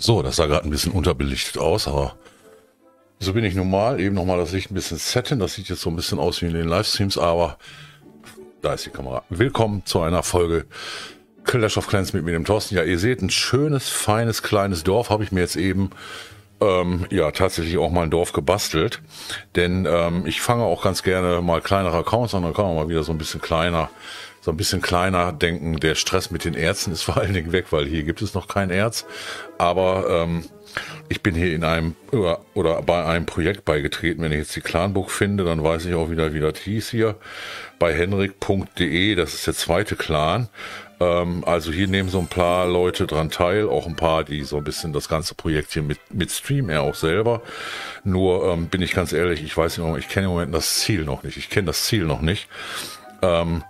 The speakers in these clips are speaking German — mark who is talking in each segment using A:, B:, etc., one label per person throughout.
A: So, das sah gerade ein bisschen unterbelichtet aus, aber so bin ich normal. Eben nochmal das Licht ein bisschen setten. Das sieht jetzt so ein bisschen aus wie in den Livestreams, aber da ist die Kamera. Willkommen zu einer Folge Clash of Clans mit mir, dem Thorsten. Ja, ihr seht, ein schönes, feines, kleines Dorf habe ich mir jetzt eben ähm, ja tatsächlich auch mal ein Dorf gebastelt. Denn ähm, ich fange auch ganz gerne mal kleinere Accounts an, dann kann man mal wieder so ein bisschen kleiner so ein bisschen kleiner denken. Der Stress mit den Ärzten ist vor allen Dingen weg, weil hier gibt es noch kein Erz. Aber ähm, ich bin hier in einem oder, oder bei einem Projekt beigetreten. Wenn ich jetzt die Clanbook finde, dann weiß ich auch wieder, wie das hieß hier. Bei henrik.de, das ist der zweite Clan. Ähm, also hier nehmen so ein paar Leute dran teil, auch ein paar, die so ein bisschen das ganze Projekt hier mit, mit streamen, er auch selber. Nur ähm, bin ich ganz ehrlich, ich weiß nicht, ich kenne im Moment das Ziel noch nicht. Ich kenne das Ziel noch nicht. Ähm,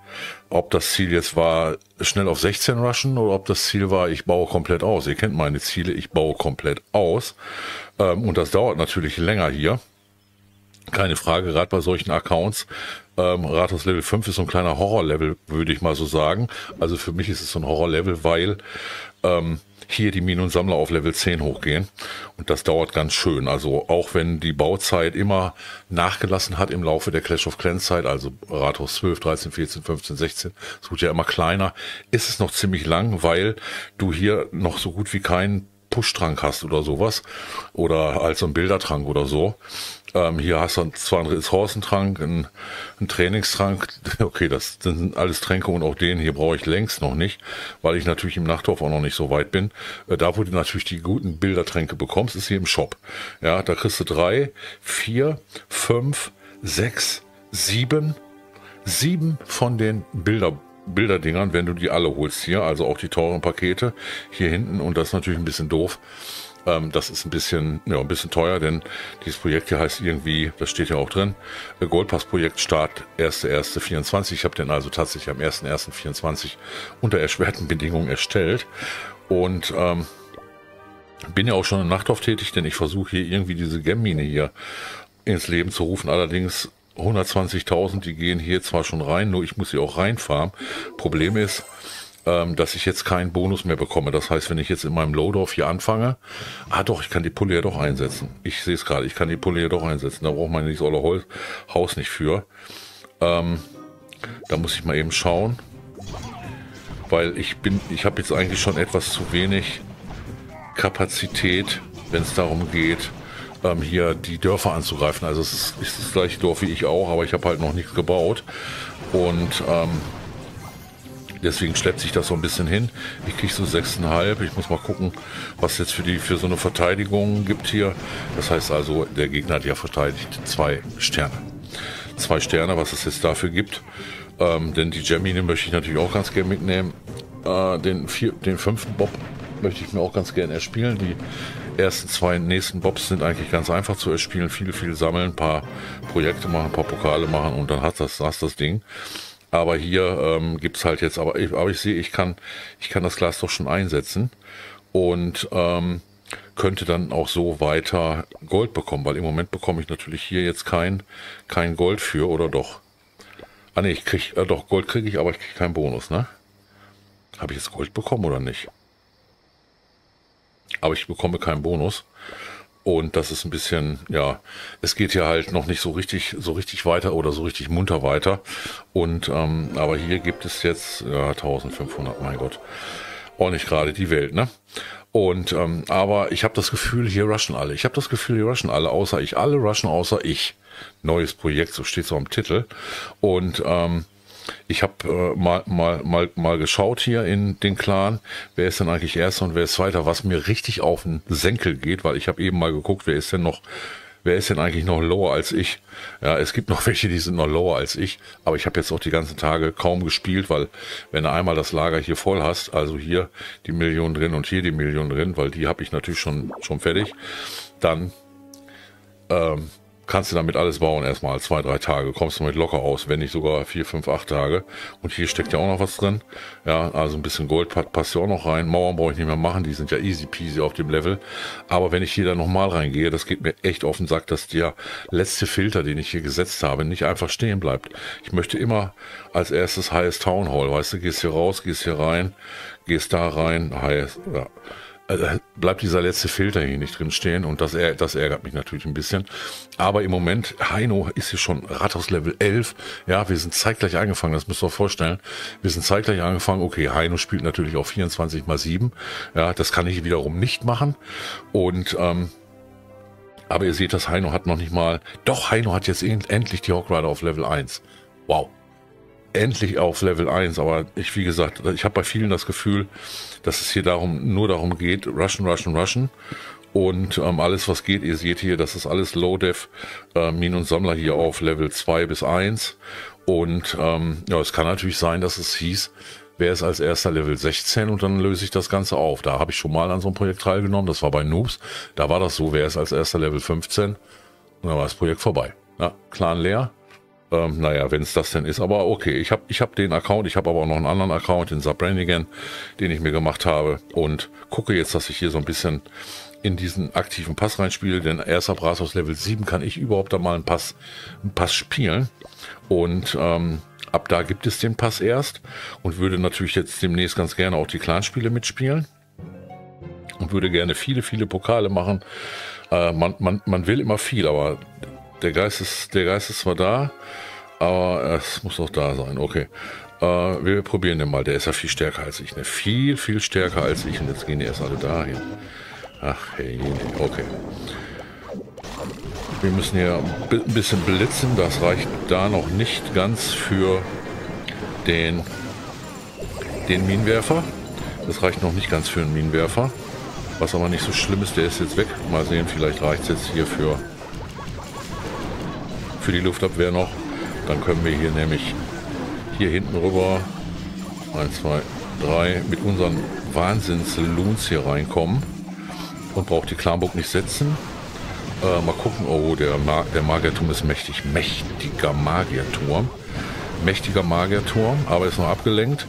A: ob das Ziel jetzt war, schnell auf 16 rushen oder ob das Ziel war, ich baue komplett aus. Ihr kennt meine Ziele, ich baue komplett aus. Ähm, und das dauert natürlich länger hier. Keine Frage, gerade bei solchen Accounts. Ähm, Rathaus Level 5 ist so ein kleiner Horror-Level, würde ich mal so sagen. Also für mich ist es so ein Horror-Level, weil ähm, hier die Minen und Sammler auf Level 10 hochgehen. Und das dauert ganz schön. Also auch wenn die Bauzeit immer nachgelassen hat im Laufe der Clash of Clans Zeit, also Rathaus 12, 13, 14, 15, 16, es wird ja immer kleiner, ist es noch ziemlich lang, weil du hier noch so gut wie keinen Pushtrank hast oder sowas. Oder als so ein Bildertrank oder so. Ähm, hier hast du zwar einen Ressourcentrank, einen, einen Trainingstrank. Okay, das sind alles Tränke und auch den hier brauche ich längst noch nicht, weil ich natürlich im Nachtdorf auch noch nicht so weit bin. Äh, da, wo du natürlich die guten Bildertränke bekommst, ist hier im Shop. Ja, da kriegst du drei, vier, fünf, sechs, sieben, sieben von den Bilder Bilderdingern, wenn du die alle holst hier, also auch die teuren Pakete hier hinten und das ist natürlich ein bisschen doof. Ähm, das ist ein bisschen, ja, ein bisschen teuer, denn dieses Projekt hier heißt irgendwie, das steht ja auch drin, Goldpass-Projekt Start 1.1.24. Ich habe den also tatsächlich am 1.1.24 unter erschwerten Bedingungen erstellt und ähm, bin ja auch schon in Nachtdorf tätig, denn ich versuche hier irgendwie diese Gemmine hier ins Leben zu rufen. Allerdings 120.000, die gehen hier zwar schon rein, nur ich muss sie auch reinfahren. Problem ist, ähm, dass ich jetzt keinen Bonus mehr bekomme. Das heißt, wenn ich jetzt in meinem Lowdorf hier anfange, ah doch, ich kann die Pulle ja doch einsetzen. Ich sehe es gerade, ich kann die Pulle ja doch einsetzen. Da braucht man nicht so Haus nicht für. Ähm, da muss ich mal eben schauen, weil ich bin, ich habe jetzt eigentlich schon etwas zu wenig Kapazität, wenn es darum geht, ähm, hier die Dörfer anzugreifen. Also es ist, das gleiche Dorf wie ich auch, aber ich habe halt noch nichts gebaut. Und ähm, deswegen schleppt sich das so ein bisschen hin. Ich kriege so 6,5. Ich muss mal gucken, was jetzt für die für so eine Verteidigung gibt hier. Das heißt also, der Gegner hat ja verteidigt zwei Sterne. Zwei Sterne, was es jetzt dafür gibt. Ähm, denn die Gemini möchte ich natürlich auch ganz gerne mitnehmen. Äh, den, vier, den fünften Bob möchte ich mir auch ganz gerne erspielen. Die ersten zwei nächsten Bobs sind eigentlich ganz einfach zu erspielen. Viel, viel sammeln, ein paar Projekte machen, ein paar Pokale machen und dann hast das, hast das Ding. Aber hier ähm, gibt es halt jetzt, aber ich, aber ich sehe, ich kann, ich kann das Glas doch schon einsetzen und ähm, könnte dann auch so weiter Gold bekommen, weil im Moment bekomme ich natürlich hier jetzt kein, kein Gold für, oder doch? Ah ne, ich krieg, äh, doch, Gold kriege ich, aber ich kriege keinen Bonus, ne? Habe ich jetzt Gold bekommen oder nicht? Aber ich bekomme keinen Bonus. Und das ist ein bisschen, ja, es geht hier halt noch nicht so richtig, so richtig weiter oder so richtig munter weiter. Und, ähm, aber hier gibt es jetzt, ja, 1500, mein Gott. Auch nicht gerade die Welt, ne? Und, ähm, aber ich habe das Gefühl, hier rushen alle. Ich habe das Gefühl, hier rushen alle, außer ich. Alle rushen außer ich. Neues Projekt, so steht es am Titel. Und, ähm, ich habe äh, mal, mal, mal, mal geschaut hier in den Clan, wer ist denn eigentlich Erster und wer ist Zweiter, was mir richtig auf den Senkel geht, weil ich habe eben mal geguckt, wer ist denn noch, wer ist denn eigentlich noch lower als ich? Ja, es gibt noch welche, die sind noch lower als ich, aber ich habe jetzt auch die ganzen Tage kaum gespielt, weil wenn du einmal das Lager hier voll hast, also hier die Million drin und hier die Million drin, weil die habe ich natürlich schon, schon fertig, dann ähm, kannst du damit alles bauen erstmal, zwei, drei Tage, kommst du damit locker aus, wenn nicht sogar vier, fünf, acht Tage. Und hier steckt ja auch noch was drin. Ja, also ein bisschen Gold passt ja auch noch rein. Mauern brauche ich nicht mehr machen, die sind ja easy peasy auf dem Level. Aber wenn ich hier dann nochmal reingehe, das geht mir echt auf den Sack, dass der letzte Filter, den ich hier gesetzt habe, nicht einfach stehen bleibt. Ich möchte immer als erstes Highest Town Hall, weißt du, gehst hier raus, gehst hier rein, gehst da rein, Highest, ja also bleibt dieser letzte Filter hier nicht drin stehen und das, das ärgert mich natürlich ein bisschen. Aber im Moment, Heino ist hier schon Rathaus Level 11. Ja, wir sind zeitgleich angefangen, das müsst ihr euch vorstellen. Wir sind zeitgleich angefangen. Okay, Heino spielt natürlich auch 24 mal 7. Ja, das kann ich wiederum nicht machen. Und, ähm, aber ihr seht, das Heino hat noch nicht mal, doch, Heino hat jetzt endlich die Hawk Rider auf Level 1. Wow endlich auf Level 1, aber ich, wie gesagt, ich habe bei vielen das Gefühl, dass es hier darum, nur darum geht, rushen, rushen, rushen. Und ähm, alles, was geht, ihr seht hier, das ist alles Low-Def, äh, Min und Sammler hier auf Level 2 bis 1. Und ähm, ja, es kann natürlich sein, dass es hieß, wer ist als erster Level 16 und dann löse ich das Ganze auf. Da habe ich schon mal an so einem Projekt teilgenommen, das war bei Noobs. Da war das so, wer ist als erster Level 15 und dann war das Projekt vorbei. Ja, Clan leer, ähm, naja, wenn es das denn ist. Aber okay, ich habe ich hab den Account, ich habe aber auch noch einen anderen Account, den Subrandigan, den ich mir gemacht habe und gucke jetzt, dass ich hier so ein bisschen in diesen aktiven Pass reinspiele, denn erst ab Rathaus Level 7 kann ich überhaupt da mal einen Pass, einen Pass spielen und ähm, ab da gibt es den Pass erst und würde natürlich jetzt demnächst ganz gerne auch die Clanspiele mitspielen und würde gerne viele, viele Pokale machen. Äh, man, man, man will immer viel, aber der Geist ist, der Geist ist zwar da, aber es muss auch da sein. Okay. Äh, wir probieren den mal. Der ist ja viel stärker als ich. Ne? Viel, viel stärker als ich. Und jetzt gehen die erst alle dahin. Ach, hey, okay. Wir müssen hier ein bisschen blitzen. Das reicht da noch nicht ganz für den, den Minenwerfer. Das reicht noch nicht ganz für einen Minenwerfer. Was aber nicht so schlimm ist, der ist jetzt weg. Mal sehen, vielleicht reicht es jetzt hier für für die Luftabwehr noch. Dann können wir hier nämlich hier hinten rüber 1, 2, 3 mit unseren Wahnsinns-Loons hier reinkommen und braucht die Klamburg nicht setzen. Äh, mal gucken, oh, der, Ma der Magierturm ist mächtig. Mächtiger Magierturm. Mächtiger Magierturm, aber ist noch abgelenkt.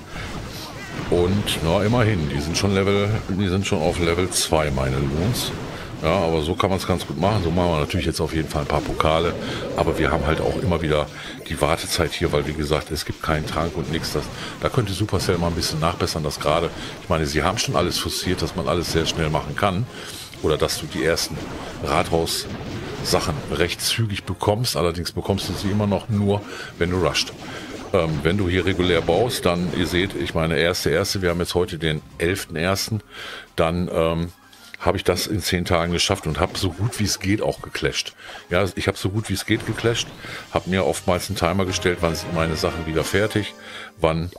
A: Und na, immerhin, die sind schon Level, die sind schon auf Level 2, meine Loons. Ja, aber so kann man es ganz gut machen. So machen wir natürlich jetzt auf jeden Fall ein paar Pokale. Aber wir haben halt auch immer wieder die Wartezeit hier, weil wie gesagt, es gibt keinen Trank und nichts. Da könnte Supercell mal ein bisschen nachbessern, das gerade. Ich meine, sie haben schon alles forciert, dass man alles sehr schnell machen kann. Oder dass du die ersten Rathaus-Sachen recht zügig bekommst. Allerdings bekommst du sie immer noch nur, wenn du rusht. Ähm, wenn du hier regulär baust, dann, ihr seht, ich meine, erste, erste, wir haben jetzt heute den 11.1., dann ähm, habe ich das in zehn Tagen geschafft und habe so gut wie es geht auch geclasht. Ja, ich habe so gut wie es geht geclasht, habe mir oftmals einen Timer gestellt, wann sind meine Sachen wieder fertig, wann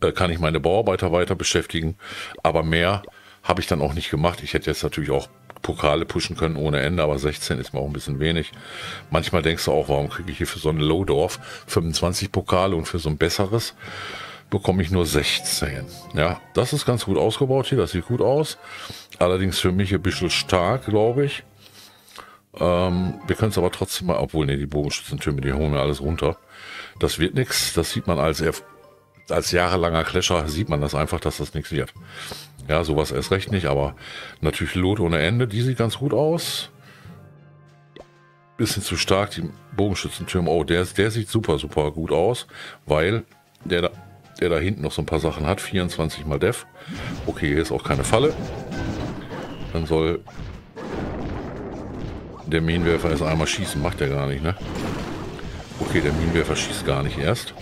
A: äh, kann ich meine Bauarbeiter weiter beschäftigen, aber mehr habe ich dann auch nicht gemacht. Ich hätte jetzt natürlich auch Pokale pushen können ohne Ende, aber 16 ist mir auch ein bisschen wenig. Manchmal denkst du auch, warum kriege ich hier für so ein Lowdorf 25 Pokale und für so ein besseres bekomme ich nur 16. Ja, das ist ganz gut ausgebaut hier, das sieht gut aus. Allerdings für mich ein bisschen stark, glaube ich. Ähm, wir können es aber trotzdem mal, obwohl, ne, die Bogenschützentürme, die holen wir alles runter. Das wird nichts, das sieht man als, als jahrelanger Clasher, sieht man das einfach, dass das nichts wird. Ja, sowas erst recht nicht, aber natürlich Lot ohne Ende, die sieht ganz gut aus. Bisschen zu stark, die Bogenschützentürme, oh, der, der sieht super, super gut aus, weil der da der da hinten noch so ein paar Sachen hat. 24 mal Def. Okay, hier ist auch keine Falle. Dann soll der Minenwerfer erst einmal schießen. Macht er gar nicht, ne? Okay, der Minenwerfer schießt gar nicht erst.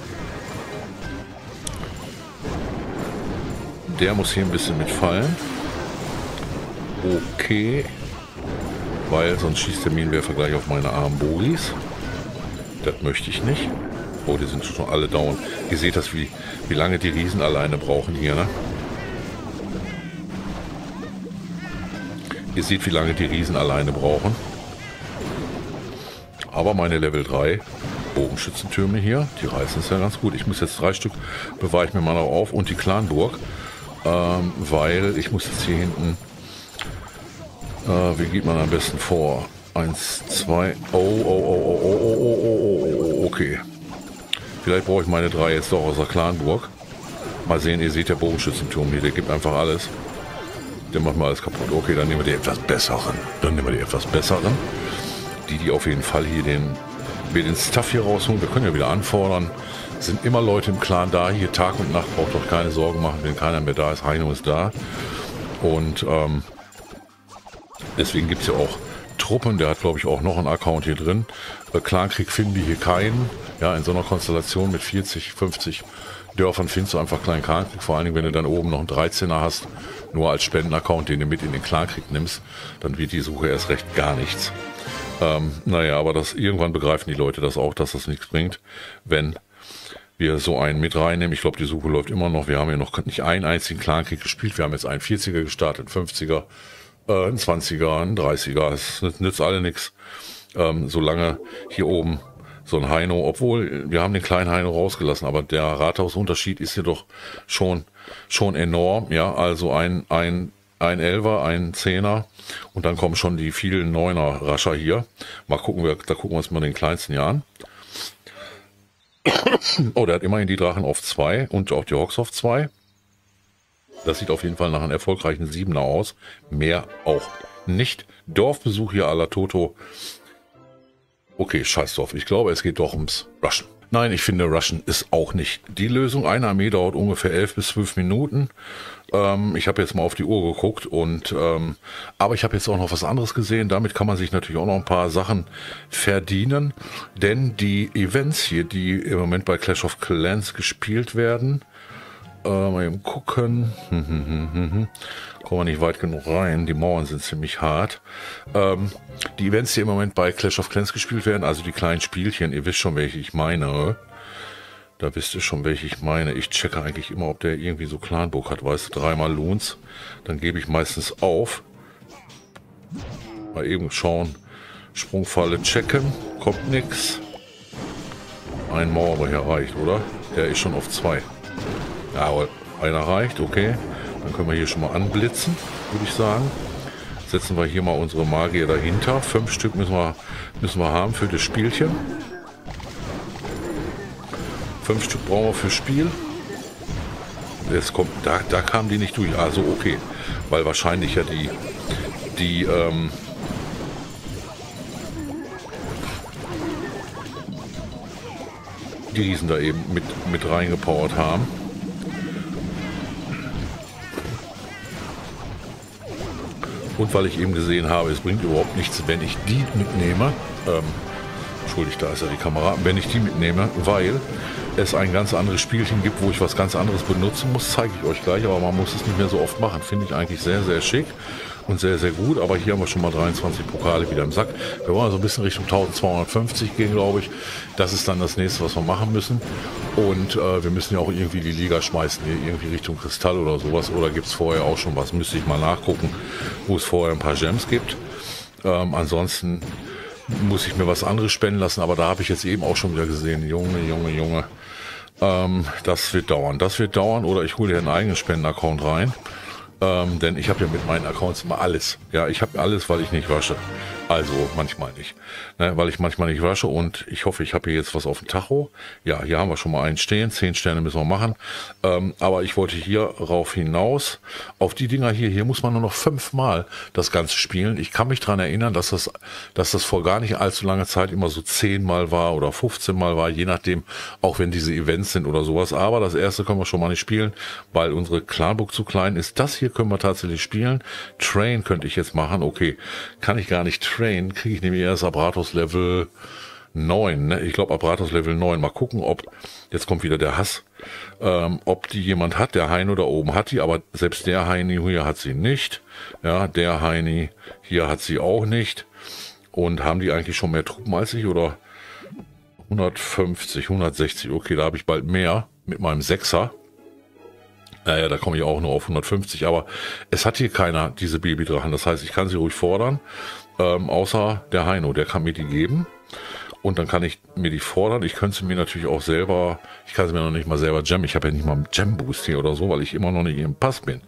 A: Der muss hier ein bisschen mitfallen. Okay. Weil sonst schießt der Minenwerfer gleich auf meine armen Bogis. Das möchte ich nicht. Oh, die sind schon alle down. Ihr seht das, wie, wie lange die Riesen alleine brauchen hier, ne? Ihr seht, wie lange die Riesen alleine brauchen. Aber meine Level 3 Bogenschützentürme hier, die reißen es ja ganz gut. Ich muss jetzt drei Stück, bewahre ich mir mal noch auf. Und die Clanburg, ähm, weil ich muss jetzt hier hinten... Äh, wie geht man am besten vor? Eins, zwei... Oh, oh, oh, oh, oh, oh, oh, oh, oh, okay. Vielleicht brauche ich meine drei jetzt doch aus der Clanburg. Mal sehen, ihr seht der Bogenschützenturm hier, der gibt einfach alles. Der macht mal alles kaputt. Okay, dann nehmen wir die etwas besseren. Dann nehmen wir die etwas besseren. Die, die auf jeden Fall hier den, wir den Stuff hier rausholen. Wir können ja wieder anfordern. Sind immer Leute im Clan da. Hier Tag und Nacht braucht doch keine Sorgen machen, wenn keiner mehr da ist. Heino ist da. Und ähm, deswegen gibt es ja auch Truppen. Der hat, glaube ich, auch noch einen Account hier drin. Äh, Clankrieg finden die hier keinen. Ja, in so einer Konstellation mit 40, 50 Dörfern findest du einfach kleinen Clankrieg. Vor allen Dingen, wenn du dann oben noch einen 13er hast, nur als Spendenaccount, den du mit in den Clankrieg nimmst, dann wird die Suche erst recht gar nichts. Ähm, naja, aber das irgendwann begreifen die Leute das auch, dass das nichts bringt, wenn wir so einen mit reinnehmen. Ich glaube, die Suche läuft immer noch. Wir haben ja noch nicht einen einzigen Clankrieg gespielt. Wir haben jetzt einen 40er gestartet, 50er, äh, ein 20er, ein 30er. Es nützt alle nichts. Ähm, solange hier oben so ein Heino, obwohl wir haben den kleinen Heino rausgelassen, aber der Rathausunterschied ist hier doch schon, schon enorm. Ja, also ein, ein, ein Elfer, ein Zehner und dann kommen schon die vielen Neuner Rascher hier. Mal gucken wir, da gucken wir uns mal den kleinsten hier an. Oh, der hat immerhin die Drachen auf 2 und auch die Hawks auf 2. Das sieht auf jeden Fall nach einem erfolgreichen Siebener aus. Mehr auch nicht. Dorfbesuch hier à la Toto. Okay, scheiß drauf. Ich glaube, es geht doch ums Rushen. Nein, ich finde, Rushen ist auch nicht die Lösung. Eine Armee dauert ungefähr 11 bis 12 Minuten. Ähm, ich habe jetzt mal auf die Uhr geguckt und ähm, aber ich habe jetzt auch noch was anderes gesehen. Damit kann man sich natürlich auch noch ein paar Sachen verdienen, denn die Events hier, die im Moment bei Clash of Clans gespielt werden, äh, mal eben gucken. Kommen wir nicht weit genug rein. Die Mauern sind ziemlich hart. Ähm, die Events, die im Moment bei Clash of Clans gespielt werden, also die kleinen Spielchen, ihr wisst schon, welche ich meine. Da wisst ihr schon, welche ich meine. Ich checke eigentlich immer, ob der irgendwie so Clanbook hat. Weißt du, dreimal Loons. Dann gebe ich meistens auf. Mal eben schauen. Sprungfalle checken. Kommt nix. Ein Mauer hier reicht, oder? Der ist schon auf zwei. Jawohl, einer reicht, okay. Dann können wir hier schon mal anblitzen, würde ich sagen. Setzen wir hier mal unsere Magier dahinter. Fünf Stück müssen wir, müssen wir haben für das Spielchen. Fünf Stück brauchen wir fürs Spiel. Jetzt kommt, da, da kamen die nicht durch. Also okay, weil wahrscheinlich ja die, die, ähm, die Riesen da eben mit, mit reingepowert haben. Und weil ich eben gesehen habe, es bringt überhaupt nichts, wenn ich die mitnehme. Ähm, entschuldigt, da ist ja die Kamera. Wenn ich die mitnehme, weil es ein ganz anderes Spielchen gibt, wo ich was ganz anderes benutzen muss, zeige ich euch gleich, aber man muss es nicht mehr so oft machen. Finde ich eigentlich sehr, sehr schick und sehr, sehr gut. Aber hier haben wir schon mal 23 Pokale wieder im Sack. Wir wollen also ein bisschen Richtung 1250 gehen, glaube ich. Das ist dann das nächste, was wir machen müssen. Und äh, wir müssen ja auch irgendwie die Liga schmeißen, hier irgendwie Richtung Kristall oder sowas. Oder gibt es vorher auch schon was? Müsste ich mal nachgucken, wo es vorher ein paar Gems gibt. Ähm, ansonsten muss ich mir was anderes spenden lassen, aber da habe ich jetzt eben auch schon wieder gesehen, Junge, Junge, Junge, ähm, das wird dauern. Das wird dauern oder ich hole dir einen eigenen Spendenaccount rein. Ähm, denn ich habe ja mit meinen Accounts immer alles. Ja, ich habe alles, weil ich nicht wasche. Also manchmal nicht. Ne, weil ich manchmal nicht wasche und ich hoffe, ich habe hier jetzt was auf dem Tacho. Ja, hier haben wir schon mal einen stehen. Zehn Sterne müssen wir machen. Ähm, aber ich wollte hier rauf hinaus. Auf die Dinger hier, hier muss man nur noch fünfmal das Ganze spielen. Ich kann mich dran erinnern, dass das, dass das vor gar nicht allzu langer Zeit immer so zehnmal war oder 15 Mal war, je nachdem, auch wenn diese Events sind oder sowas. Aber das erste können wir schon mal nicht spielen, weil unsere Clanbook zu klein ist. Das hier können wir tatsächlich spielen. Train könnte ich jetzt machen. Okay, kann ich gar nicht Train kriege ich nämlich erst Abratus Level 9. Ne? Ich glaube Abratus Level 9. Mal gucken, ob, jetzt kommt wieder der Hass, ähm, ob die jemand hat. Der Heino da oben hat die, aber selbst der Heini hier hat sie nicht. Ja, der Heini hier hat sie auch nicht. Und haben die eigentlich schon mehr Truppen als ich oder 150, 160? Okay, da habe ich bald mehr mit meinem Sechser. Naja, da komme ich auch nur auf 150, aber es hat hier keiner diese Babydrachen. Das heißt, ich kann sie ruhig fordern. Ähm, außer der Heino, der kann mir die geben. Und dann kann ich mir die fordern. Ich könnte sie mir natürlich auch selber, ich kann sie mir noch nicht mal selber jammen. Ich habe ja nicht mal einen Jam-Boost hier oder so, weil ich immer noch nicht im Pass bin.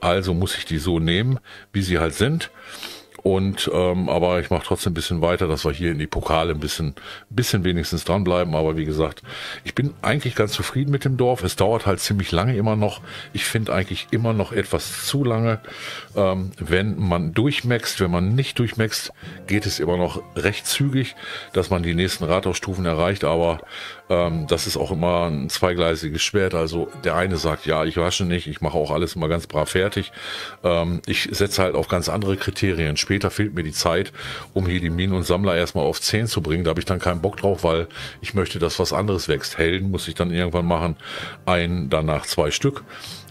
A: Also muss ich die so nehmen, wie sie halt sind. Und ähm, aber ich mache trotzdem ein bisschen weiter, dass wir hier in die Pokale ein bisschen, bisschen wenigstens dranbleiben. Aber wie gesagt, ich bin eigentlich ganz zufrieden mit dem Dorf. Es dauert halt ziemlich lange immer noch. Ich finde eigentlich immer noch etwas zu lange. Ähm, wenn man durchmaxt, wenn man nicht durchmaxt, geht es immer noch recht zügig, dass man die nächsten Rathausstufen erreicht. Aber ähm, das ist auch immer ein zweigleisiges Schwert. Also der eine sagt, ja, ich wasche nicht, ich mache auch alles immer ganz brav fertig. Ähm, ich setze halt auf ganz andere Kriterien. Später fehlt mir die Zeit, um hier die Minen und Sammler erstmal auf 10 zu bringen. Da habe ich dann keinen Bock drauf, weil ich möchte, dass was anderes wächst. Helden muss ich dann irgendwann machen, ein, danach zwei Stück.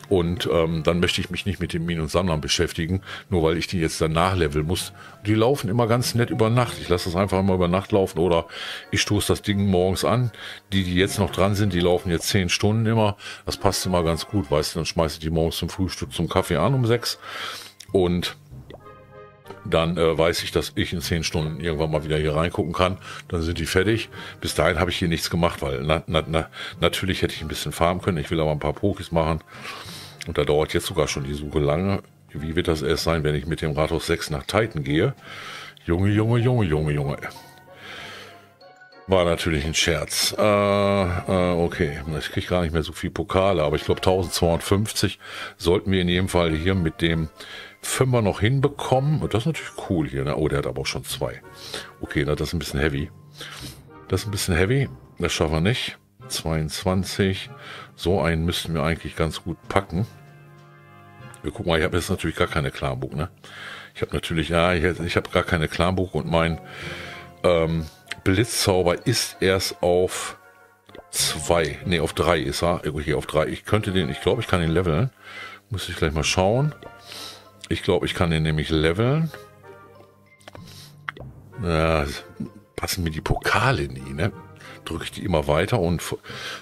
A: Und ähm, dann möchte ich mich nicht mit den Minen und Sammlern beschäftigen, nur weil ich die jetzt dann nachleveln muss. Die laufen immer ganz nett über Nacht. Ich lasse das einfach immer über Nacht laufen oder ich stoße das Ding morgens an. Die, die jetzt noch dran sind, die laufen jetzt zehn Stunden immer. Das passt immer ganz gut, weißt du, dann schmeiße ich die morgens zum Frühstück zum Kaffee an um sechs. Und dann äh, weiß ich, dass ich in zehn Stunden irgendwann mal wieder hier reingucken kann. Dann sind die fertig. Bis dahin habe ich hier nichts gemacht, weil na, na, na, natürlich hätte ich ein bisschen farmen können. Ich will aber ein paar Pokis machen. Und da dauert jetzt sogar schon die Suche lange. Wie wird das erst sein, wenn ich mit dem Rathaus 6 nach Titan gehe? Junge, Junge, Junge, Junge, Junge. War natürlich ein Scherz. Äh, äh, okay, ich kriege gar nicht mehr so viel Pokale, aber ich glaube 1250 sollten wir in jedem Fall hier mit dem Fünfer noch hinbekommen. Und das ist natürlich cool hier. Ne? Oh, der hat aber auch schon zwei. Okay, das ist ein bisschen heavy. Das ist ein bisschen heavy. Das schaffen wir nicht. 22. So einen müssten wir eigentlich ganz gut packen. Wir gucken mal, ich habe jetzt natürlich gar keine Klarbuch, ne? Ich habe natürlich, ja, ich, ich habe gar keine Klarbuch und mein ähm, Blitzzauber ist erst auf zwei, ne, auf drei ist er. Hier auf drei. Ich könnte den, ich glaube, ich kann den leveln. Muss ich gleich mal schauen. Ich glaube, ich kann den nämlich leveln. Ja, passen mir die Pokale nie, ne? Drücke ich die immer weiter und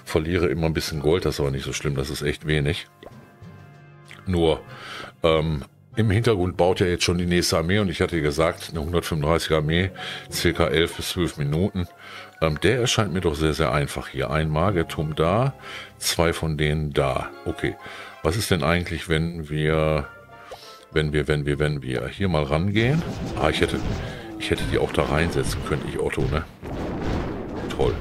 A: verliere immer ein bisschen Gold. Das ist aber nicht so schlimm, das ist echt wenig. Nur ähm, im Hintergrund baut ja jetzt schon die nächste Armee und ich hatte gesagt, eine 135er Armee, circa 11 bis 12 Minuten. Ähm, der erscheint mir doch sehr, sehr einfach hier. Ein Magetum da, zwei von denen da. Okay, was ist denn eigentlich, wenn wir, wenn wir, wenn wir, wenn wir hier mal rangehen? Ah, ich hätte, ich hätte die auch da reinsetzen können, ich Otto, ne? Toll.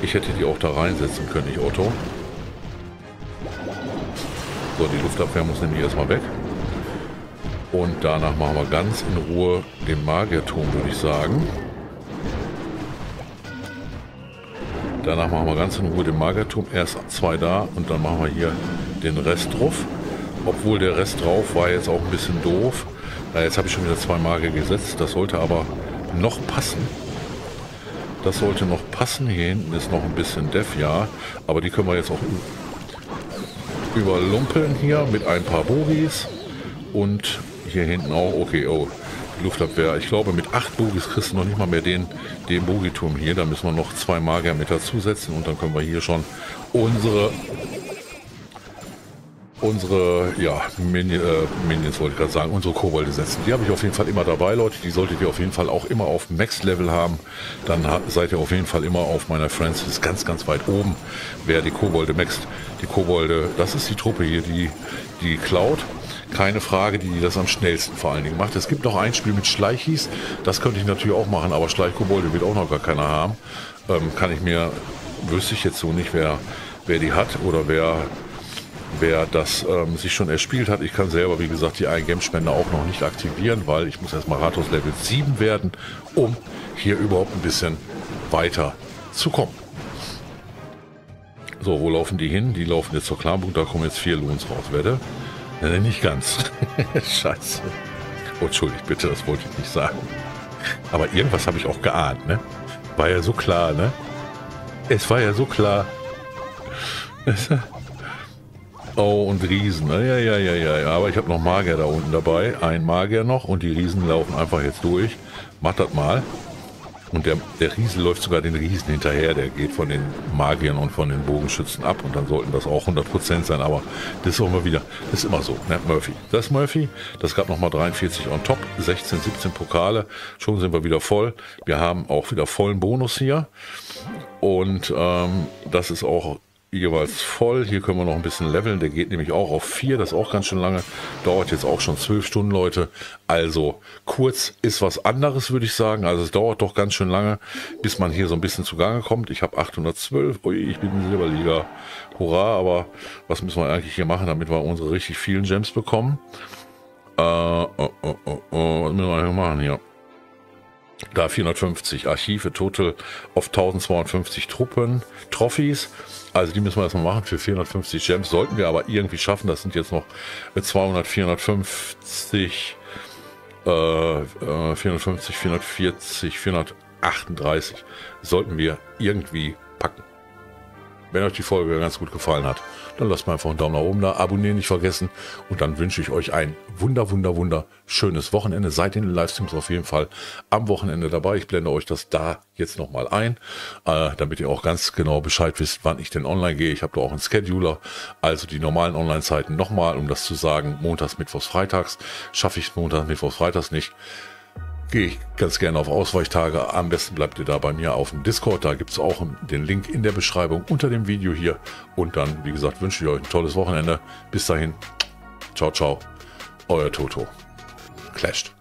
A: Ich hätte die auch da reinsetzen können, ich Otto. So, die Luftabwehr muss nämlich erstmal weg. Und danach machen wir ganz in Ruhe den Magierturm, würde ich sagen. Danach machen wir ganz in Ruhe den Magierturm. Erst zwei da und dann machen wir hier den Rest drauf. Obwohl der Rest drauf war jetzt auch ein bisschen doof. Jetzt habe ich schon wieder zwei Magier gesetzt. Das sollte aber noch passen. Das sollte noch passen. Hier hinten ist noch ein bisschen Def, ja. Aber die können wir jetzt auch überlumpeln hier mit ein paar Bogies. Und hier hinten auch. Okay, oh. Die Luftabwehr. Ich glaube, mit acht Bogies kriegst du noch nicht mal mehr den, den Bogiturm hier. Da müssen wir noch zwei Magier mit dazusetzen. Und dann können wir hier schon unsere unsere, ja, Minion, äh, Minions wollte ich gerade sagen, unsere Kobolde setzen. Die habe ich auf jeden Fall immer dabei, Leute. Die solltet ihr auf jeden Fall auch immer auf Max-Level haben. Dann seid ihr auf jeden Fall immer auf meiner Friends ist ganz, ganz weit oben, wer die Kobolde maxt. Die Kobolde, das ist die Truppe hier, die, die klaut. Keine Frage, die das am schnellsten vor allen Dingen macht. Es gibt noch ein Spiel mit Schleichis. Das könnte ich natürlich auch machen, aber Schleichkobolde wird auch noch gar keiner haben. Ähm, kann ich mir, wüsste ich jetzt so nicht, wer, wer die hat oder wer wer das ähm, sich schon erspielt hat. Ich kann selber, wie gesagt, die Eingame-Spende auch noch nicht aktivieren, weil ich muss erstmal Rathaus Level 7 werden, um hier überhaupt ein bisschen weiter zu kommen. So, wo laufen die hin? Die laufen jetzt zur Klarburg, da kommen jetzt vier Loons raus, wette? Nein, nicht ganz. Scheiße. Oh, entschuldigt bitte, das wollte ich nicht sagen. Aber irgendwas habe ich auch geahnt, ne? War ja so klar, ne? Es war ja so klar. Oh, und Riesen. Ja, ja, ja, ja, ja. Aber ich habe noch Magier da unten dabei. Ein Magier noch und die Riesen laufen einfach jetzt durch. Mach das mal. Und der, der Riese läuft sogar den Riesen hinterher. Der geht von den Magiern und von den Bogenschützen ab. Und dann sollten das auch 100% sein. Aber das ist auch immer wieder, das ist immer so. Ne? Murphy. Das ist Murphy. Das gab nochmal 43 on top. 16, 17 Pokale. Schon sind wir wieder voll. Wir haben auch wieder vollen Bonus hier. Und ähm, das ist auch jeweils voll. Hier können wir noch ein bisschen leveln. Der geht nämlich auch auf 4. Das ist auch ganz schön lange. Dauert jetzt auch schon 12 Stunden, Leute. Also kurz ist was anderes, würde ich sagen. Also es dauert doch ganz schön lange, bis man hier so ein bisschen zugange kommt. Ich habe 812. Ui, ich bin in Silberliga. Hurra, aber was müssen wir eigentlich hier machen, damit wir unsere richtig vielen Gems bekommen? Äh, oh, oh, oh, oh. Was müssen wir hier machen hier? Da 450 Archive, total auf 1250 Truppen, Trophies. Also die müssen wir erstmal machen für 450 Gems. Sollten wir aber irgendwie schaffen. Das sind jetzt noch 200, 450, äh, 450, 440, 438. Sollten wir irgendwie packen. Wenn euch die Folge ganz gut gefallen hat, dann lasst mal einfach einen Daumen nach oben da, abonnieren nicht vergessen und dann wünsche ich euch ein wunder, wunder, wunder schönes Wochenende. Seid in den Livestreams auf jeden Fall am Wochenende dabei. Ich blende euch das da jetzt nochmal ein, äh, damit ihr auch ganz genau Bescheid wisst, wann ich denn online gehe. Ich habe da auch einen Scheduler, also die normalen Online-Zeiten nochmal, um das zu sagen, montags, mittwochs, freitags. Schaffe ich montags, mittwochs, freitags nicht gehe ich ganz gerne auf Ausweichtage. Am besten bleibt ihr da bei mir auf dem Discord. Da gibt es auch den Link in der Beschreibung unter dem Video hier. Und dann, wie gesagt, wünsche ich euch ein tolles Wochenende. Bis dahin. Ciao, ciao. Euer Toto. Clashed.